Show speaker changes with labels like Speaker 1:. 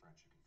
Speaker 1: fried chicken